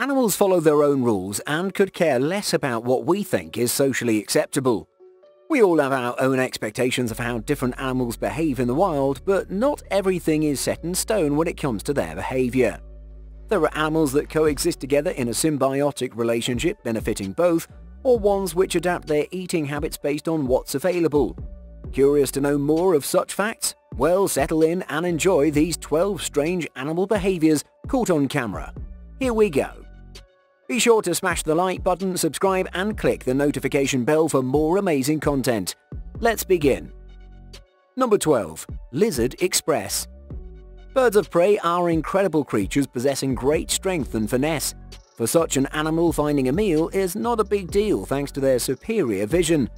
Animals follow their own rules and could care less about what we think is socially acceptable. We all have our own expectations of how different animals behave in the wild, but not everything is set in stone when it comes to their behavior. There are animals that coexist together in a symbiotic relationship benefiting both, or ones which adapt their eating habits based on what's available. Curious to know more of such facts? Well, settle in and enjoy these 12 strange animal behaviors caught on camera. Here we go. Be sure to smash the like button, subscribe and click the notification bell for more amazing content. Let's begin. Number 12. Lizard Express Birds of prey are incredible creatures possessing great strength and finesse. For such an animal, finding a meal is not a big deal thanks to their superior vision.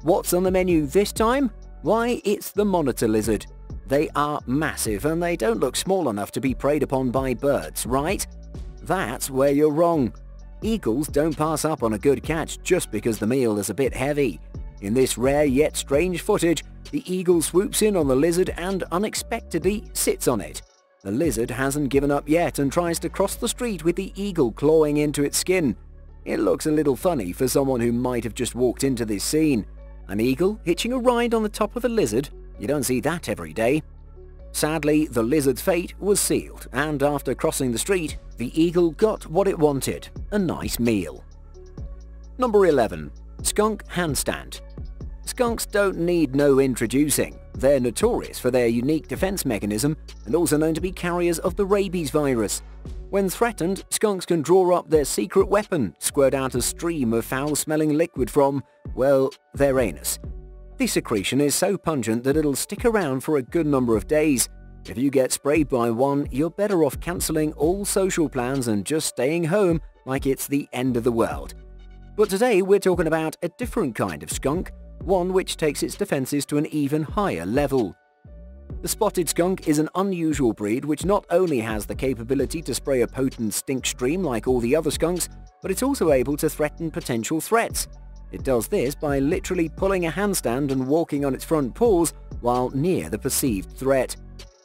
What's on the menu this time? Why, it's the monitor lizard. They are massive and they don't look small enough to be preyed upon by birds, right? That's where you're wrong. Eagles don't pass up on a good catch just because the meal is a bit heavy. In this rare yet strange footage, the eagle swoops in on the lizard and unexpectedly sits on it. The lizard hasn't given up yet and tries to cross the street with the eagle clawing into its skin. It looks a little funny for someone who might have just walked into this scene. An eagle hitching a ride on the top of a lizard? You don't see that every day. Sadly, the lizard's fate was sealed, and after crossing the street, the eagle got what it wanted, a nice meal. Number 11. Skunk Handstand Skunks don't need no introducing. They're notorious for their unique defense mechanism and also known to be carriers of the rabies virus. When threatened, skunks can draw up their secret weapon, squirt out a stream of foul-smelling liquid from, well, their anus. This secretion is so pungent that it'll stick around for a good number of days. If you get sprayed by one, you're better off cancelling all social plans and just staying home like it's the end of the world. But today we're talking about a different kind of skunk, one which takes its defences to an even higher level. The spotted skunk is an unusual breed which not only has the capability to spray a potent stink stream like all the other skunks, but it's also able to threaten potential threats. It does this by literally pulling a handstand and walking on its front paws while near the perceived threat.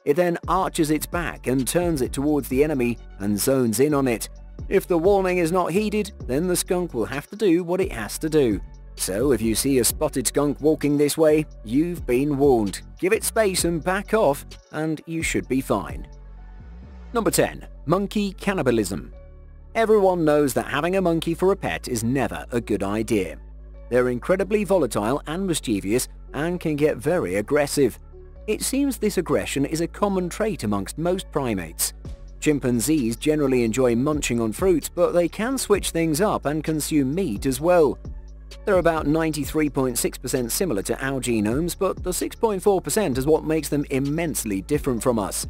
It then arches its back and turns it towards the enemy and zones in on it. If the warning is not heeded, then the skunk will have to do what it has to do. So if you see a spotted skunk walking this way, you've been warned. Give it space and back off, and you should be fine. Number 10. Monkey Cannibalism Everyone knows that having a monkey for a pet is never a good idea. They're incredibly volatile and mischievous and can get very aggressive. It seems this aggression is a common trait amongst most primates. Chimpanzees generally enjoy munching on fruits, but they can switch things up and consume meat as well. They're about 93.6% similar to our genomes, but the 6.4% is what makes them immensely different from us.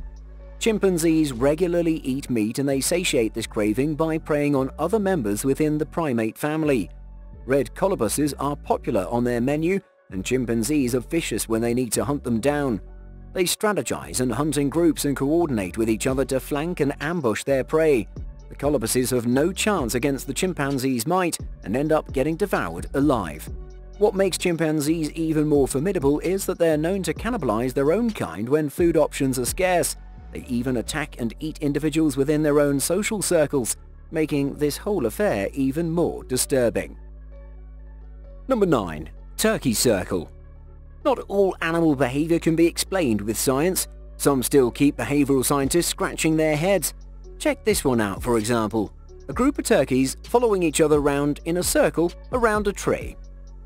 Chimpanzees regularly eat meat and they satiate this craving by preying on other members within the primate family. Red colobuses are popular on their menu, and chimpanzees are vicious when they need to hunt them down. They strategize and hunt in groups and coordinate with each other to flank and ambush their prey. The colobuses have no chance against the chimpanzee's might and end up getting devoured alive. What makes chimpanzees even more formidable is that they're known to cannibalize their own kind when food options are scarce. They even attack and eat individuals within their own social circles, making this whole affair even more disturbing. Number 9. Turkey Circle Not all animal behavior can be explained with science. Some still keep behavioral scientists scratching their heads. Check this one out, for example. A group of turkeys following each other around in a circle around a tree.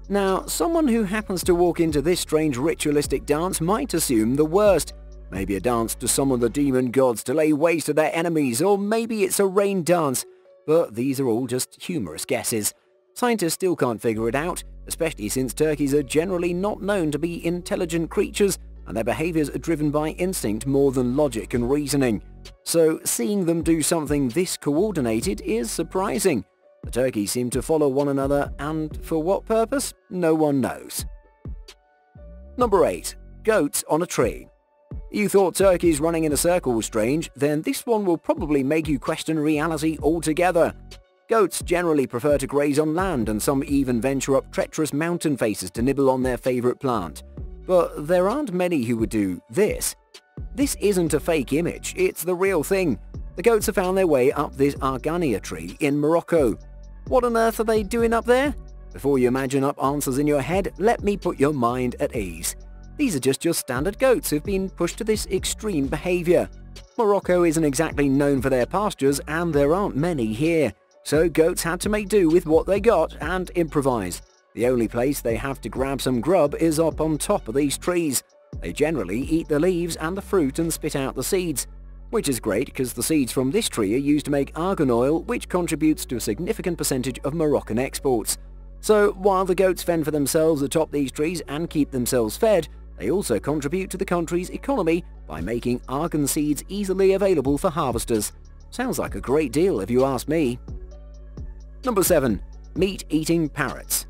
Now, someone who happens to walk into this strange ritualistic dance might assume the worst. Maybe a dance to summon the demon gods to lay waste to their enemies, or maybe it's a rain dance. But these are all just humorous guesses. Scientists still can't figure it out, especially since turkeys are generally not known to be intelligent creatures and their behaviors are driven by instinct more than logic and reasoning. So seeing them do something this coordinated is surprising. The turkeys seem to follow one another and for what purpose? No one knows. Number 8. Goats on a tree. You thought turkeys running in a circle was strange, then this one will probably make you question reality altogether. Goats generally prefer to graze on land and some even venture up treacherous mountain faces to nibble on their favourite plant. But there aren't many who would do this. This isn't a fake image, it's the real thing. The goats have found their way up this Argania tree in Morocco. What on earth are they doing up there? Before you imagine up answers in your head, let me put your mind at ease. These are just your standard goats who've been pushed to this extreme behaviour. Morocco isn't exactly known for their pastures and there aren't many here, so goats had to make do with what they got and improvise. The only place they have to grab some grub is up on top of these trees. They generally eat the leaves and the fruit and spit out the seeds, which is great because the seeds from this tree are used to make argan oil which contributes to a significant percentage of Moroccan exports. So while the goats fend for themselves atop these trees and keep themselves fed, they also contribute to the country's economy by making argan seeds easily available for harvesters. Sounds like a great deal if you ask me. Number 7. Meat-eating parrots.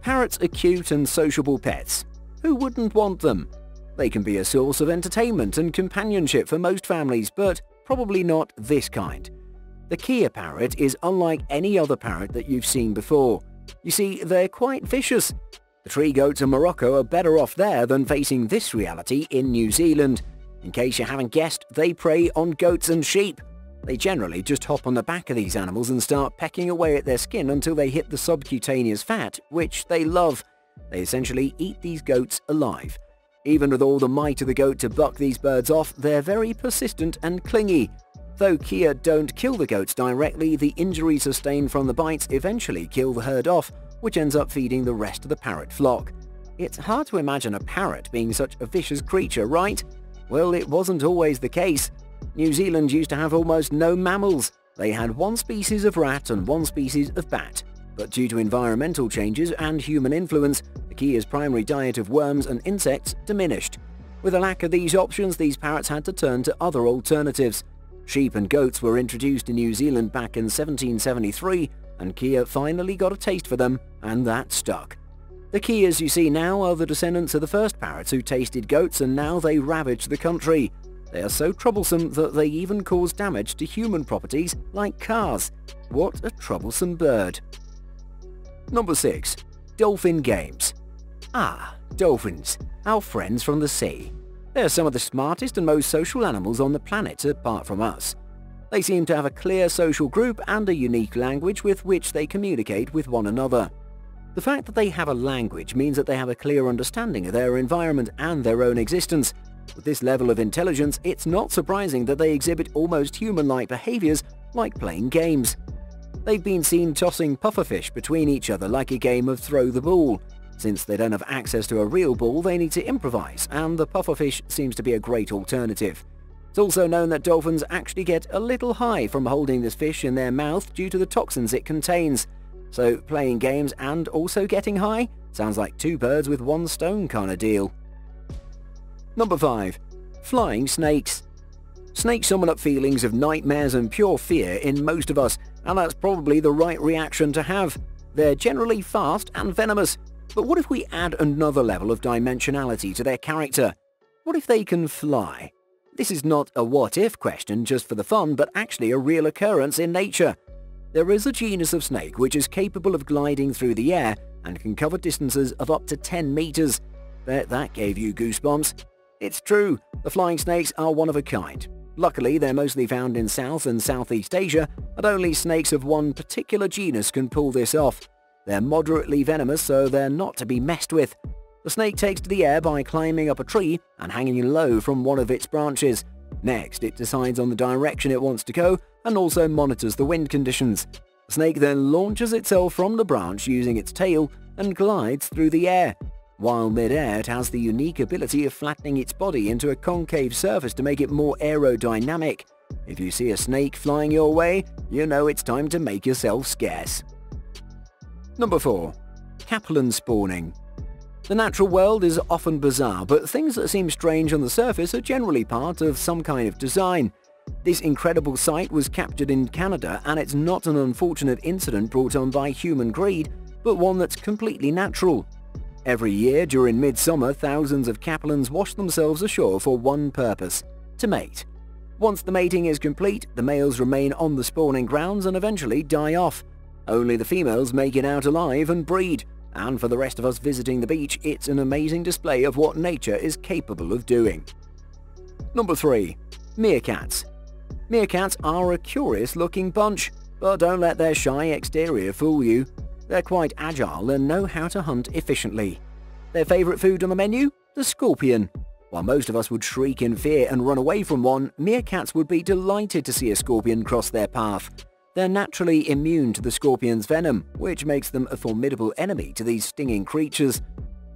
Parrots are cute and sociable pets. Who wouldn't want them? They can be a source of entertainment and companionship for most families, but probably not this kind. The Kea parrot is unlike any other parrot that you've seen before. You see, they're quite vicious the tree goats of Morocco are better off there than facing this reality in New Zealand. In case you haven't guessed, they prey on goats and sheep. They generally just hop on the back of these animals and start pecking away at their skin until they hit the subcutaneous fat, which they love. They essentially eat these goats alive. Even with all the might of the goat to buck these birds off, they're very persistent and clingy. Though Kea don't kill the goats directly, the injuries sustained from the bites eventually kill the herd off, which ends up feeding the rest of the parrot flock. It's hard to imagine a parrot being such a vicious creature, right? Well, it wasn't always the case. New Zealand used to have almost no mammals. They had one species of rat and one species of bat. But due to environmental changes and human influence, the Kea's primary diet of worms and insects diminished. With a lack of these options, these parrots had to turn to other alternatives. Sheep and goats were introduced in New Zealand back in 1773 and Kea finally got a taste for them, and that stuck. The Keas you see now are the descendants of the first parrots who tasted goats and now they ravage the country. They are so troublesome that they even cause damage to human properties like cars. What a troublesome bird. Number 6. Dolphin Games Ah, dolphins, our friends from the sea. They're some of the smartest and most social animals on the planet apart from us. They seem to have a clear social group and a unique language with which they communicate with one another. The fact that they have a language means that they have a clear understanding of their environment and their own existence. With this level of intelligence, it's not surprising that they exhibit almost human-like behaviors like playing games. They've been seen tossing pufferfish between each other like a game of throw the ball. Since they don't have access to a real ball, they need to improvise, and the pufferfish seems to be a great alternative. It's also known that dolphins actually get a little high from holding this fish in their mouth due to the toxins it contains. So playing games and also getting high sounds like two birds with one stone kind of deal. Number 5. Flying snakes. Snakes summon up feelings of nightmares and pure fear in most of us, and that's probably the right reaction to have. They're generally fast and venomous, but what if we add another level of dimensionality to their character? What if they can fly? This is not a what-if question just for the fun, but actually a real occurrence in nature. There is a genus of snake which is capable of gliding through the air and can cover distances of up to 10 meters. Bet that gave you goosebumps. It's true, the flying snakes are one of a kind. Luckily, they're mostly found in South and Southeast Asia, and only snakes of one particular genus can pull this off. They're moderately venomous, so they're not to be messed with. The snake takes to the air by climbing up a tree and hanging low from one of its branches. Next, it decides on the direction it wants to go and also monitors the wind conditions. The snake then launches itself from the branch using its tail and glides through the air. While mid-air, it has the unique ability of flattening its body into a concave surface to make it more aerodynamic. If you see a snake flying your way, you know it's time to make yourself scarce. Number 4. Capelin spawning the natural world is often bizarre, but things that seem strange on the surface are generally part of some kind of design. This incredible sight was captured in Canada and it's not an unfortunate incident brought on by human greed, but one that's completely natural. Every year during midsummer, thousands of capelins wash themselves ashore for one purpose, to mate. Once the mating is complete, the males remain on the spawning grounds and eventually die off. Only the females make it out alive and breed, and for the rest of us visiting the beach, it's an amazing display of what nature is capable of doing. Number 3. Meerkats. Meerkats are a curious looking bunch, but don't let their shy exterior fool you. They're quite agile and know how to hunt efficiently. Their favourite food on the menu? The scorpion. While most of us would shriek in fear and run away from one, meerkats would be delighted to see a scorpion cross their path. They're naturally immune to the scorpion's venom, which makes them a formidable enemy to these stinging creatures.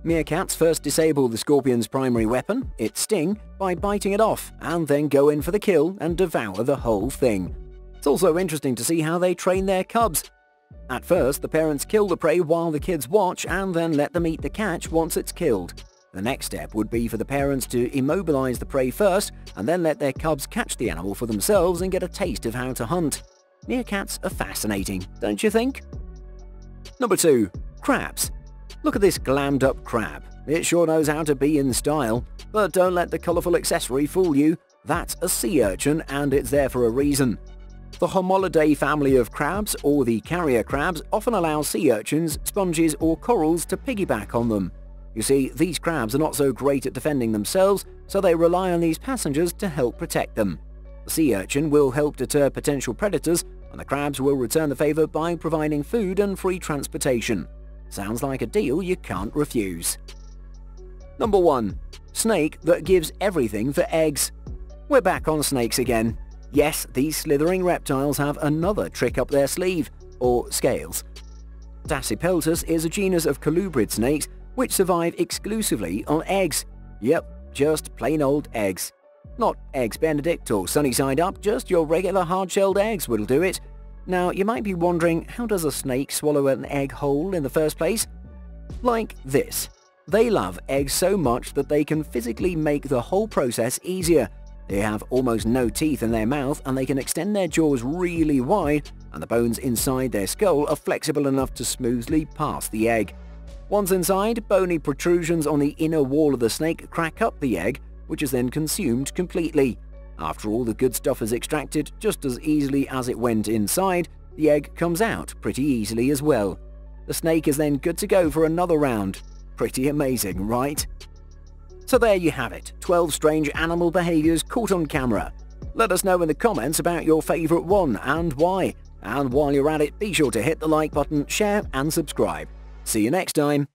Meerkats first disable the scorpion's primary weapon, its sting, by biting it off, and then go in for the kill and devour the whole thing. It's also interesting to see how they train their cubs. At first, the parents kill the prey while the kids watch and then let them eat the catch once it's killed. The next step would be for the parents to immobilize the prey first and then let their cubs catch the animal for themselves and get a taste of how to hunt. Meerkats are fascinating, don't you think? Number 2. Crabs. Look at this glammed up crab. It sure knows how to be in style. But don't let the colourful accessory fool you. That's a sea urchin and it's there for a reason. The Homolidae family of crabs, or the carrier crabs, often allow sea urchins, sponges or corals to piggyback on them. You see, these crabs are not so great at defending themselves, so they rely on these passengers to help protect them. The sea urchin will help deter potential predators, and the crabs will return the favour by providing food and free transportation. Sounds like a deal you can't refuse. Number 1. Snake that gives everything for eggs. We're back on snakes again. Yes, these slithering reptiles have another trick up their sleeve, or scales. Dasypeltis is a genus of colubrid snakes which survive exclusively on eggs. Yep, just plain old eggs. Not eggs benedict or sunny side up, just your regular hard-shelled eggs will do it. Now, you might be wondering, how does a snake swallow an egg whole in the first place? Like this. They love eggs so much that they can physically make the whole process easier. They have almost no teeth in their mouth and they can extend their jaws really wide and the bones inside their skull are flexible enough to smoothly pass the egg. Once inside, bony protrusions on the inner wall of the snake crack up the egg which is then consumed completely. After all the good stuff is extracted just as easily as it went inside, the egg comes out pretty easily as well. The snake is then good to go for another round. Pretty amazing, right? So there you have it, 12 strange animal behaviours caught on camera. Let us know in the comments about your favourite one and why. And while you're at it, be sure to hit the like button, share and subscribe. See you next time.